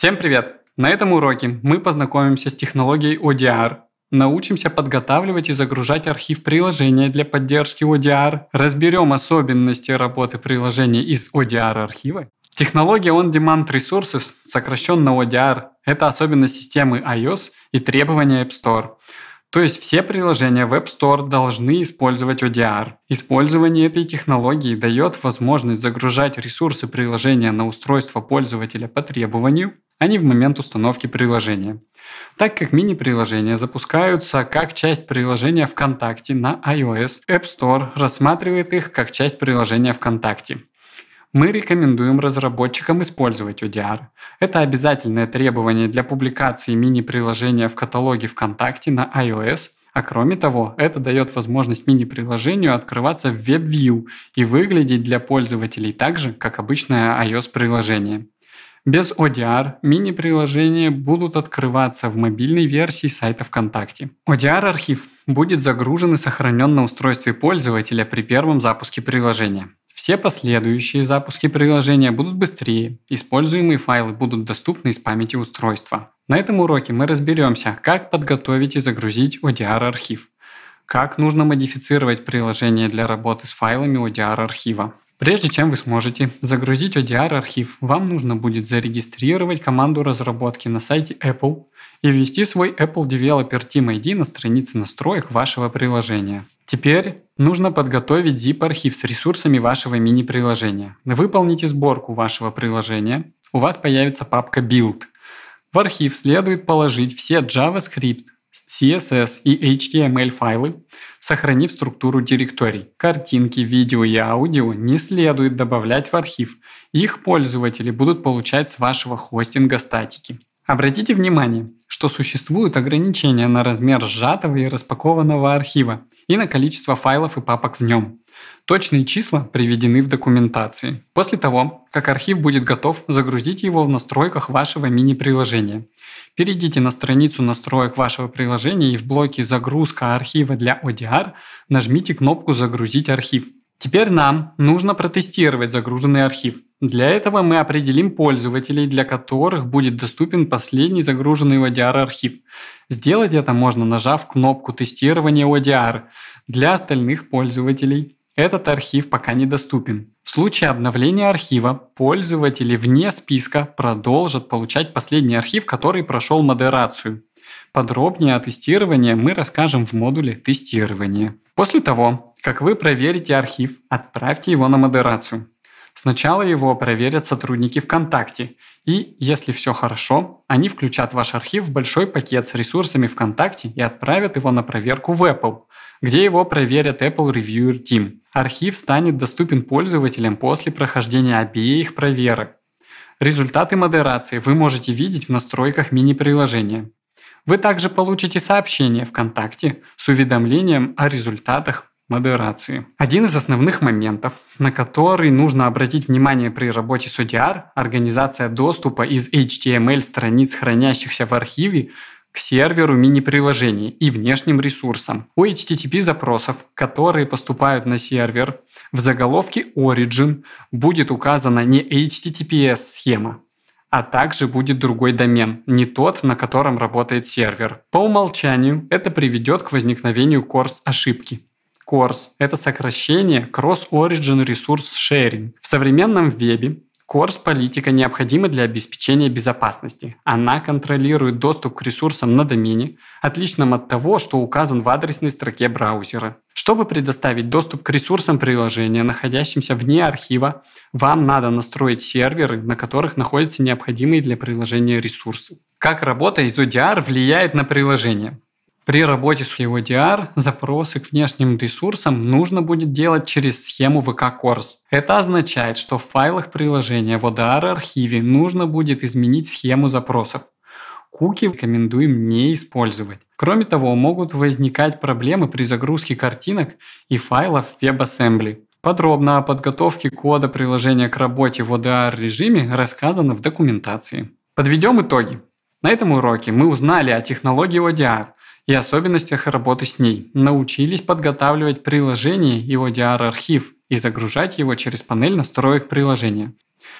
Всем привет! На этом уроке мы познакомимся с технологией ODR, научимся подготавливать и загружать архив приложения для поддержки ODR, разберем особенности работы приложения из ODR-архива. Технология On-Demand Resources, сокращенно ODR, это особенность системы iOS и требования App Store. То есть все приложения в App Store должны использовать ODR. Использование этой технологии дает возможность загружать ресурсы приложения на устройство пользователя по требованию, а не в момент установки приложения. Так как мини-приложения запускаются как часть приложения ВКонтакте на iOS, App Store рассматривает их как часть приложения ВКонтакте. Мы рекомендуем разработчикам использовать ODR. Это обязательное требование для публикации мини-приложения в каталоге ВКонтакте на iOS, а кроме того, это дает возможность мини-приложению открываться в WebView и выглядеть для пользователей так же, как обычное iOS-приложение. Без ODR мини-приложения будут открываться в мобильной версии сайта ВКонтакте. ODR-архив будет загружен и сохранен на устройстве пользователя при первом запуске приложения. Все последующие запуски приложения будут быстрее, используемые файлы будут доступны из памяти устройства. На этом уроке мы разберемся, как подготовить и загрузить ODR-архив, как нужно модифицировать приложение для работы с файлами ODR-архива. Прежде чем вы сможете загрузить ODR-архив, вам нужно будет зарегистрировать команду разработки на сайте Apple и ввести свой Apple Developer Team ID на странице настроек вашего приложения. Теперь нужно подготовить zip-архив с ресурсами вашего мини-приложения. Выполните сборку вашего приложения. У вас появится папка Build. В архив следует положить все JavaScript, CSS и HTML файлы, сохранив структуру директорий. Картинки, видео и аудио не следует добавлять в архив. Их пользователи будут получать с вашего хостинга статики. Обратите внимание, что существуют ограничения на размер сжатого и распакованного архива и на количество файлов и папок в нем. Точные числа приведены в документации. После того, как архив будет готов, загрузите его в настройках вашего мини-приложения. Перейдите на страницу настроек вашего приложения и в блоке «Загрузка архива для ODR» нажмите кнопку «Загрузить архив». Теперь нам нужно протестировать загруженный архив. Для этого мы определим пользователей, для которых будет доступен последний загруженный ODR архив. Сделать это можно, нажав кнопку тестирования ODR. Для остальных пользователей этот архив пока недоступен. В случае обновления архива пользователи вне списка продолжат получать последний архив, который прошел модерацию. Подробнее о тестировании мы расскажем в модуле тестирования. После того, как вы проверите архив, отправьте его на модерацию. Сначала его проверят сотрудники ВКонтакте, и, если все хорошо, они включат ваш архив в большой пакет с ресурсами ВКонтакте и отправят его на проверку в Apple, где его проверят Apple Reviewer Team. Архив станет доступен пользователям после прохождения обеих проверок. Результаты модерации вы можете видеть в настройках мини-приложения. Вы также получите сообщение ВКонтакте с уведомлением о результатах модерации. Один из основных моментов, на который нужно обратить внимание при работе с ODR – организация доступа из HTML страниц, хранящихся в архиве, к серверу мини-приложений и внешним ресурсам. У HTTP запросов, которые поступают на сервер, в заголовке Origin будет указана не HTTPS схема, а также будет другой домен, не тот, на котором работает сервер. По умолчанию это приведет к возникновению корс ошибки. CORS – это сокращение Cross Origin Resource Sharing. В современном вебе CORS-политика необходима для обеспечения безопасности. Она контролирует доступ к ресурсам на домене, отличном от того, что указан в адресной строке браузера. Чтобы предоставить доступ к ресурсам приложения, находящимся вне архива, вам надо настроить серверы, на которых находятся необходимые для приложения ресурсы. Как работа из ODR влияет на приложение? При работе с ODR запросы к внешним ресурсам нужно будет делать через схему VK Course. Это означает, что в файлах приложения в ODR-архиве нужно будет изменить схему запросов. Куки рекомендуем не использовать. Кроме того, могут возникать проблемы при загрузке картинок и файлов в WebAssembly. Подробно о подготовке кода приложения к работе в ODR режиме рассказано в документации. Подведем итоги. На этом уроке мы узнали о технологии ODR – и особенностях работы с ней. Научились подготавливать приложение и ODR-архив. и загружать его через панель настроек приложения.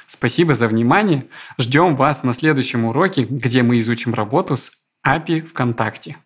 Спасибо за внимание. Ждем вас на следующем уроке, где мы изучим работу с API ВКонтакте.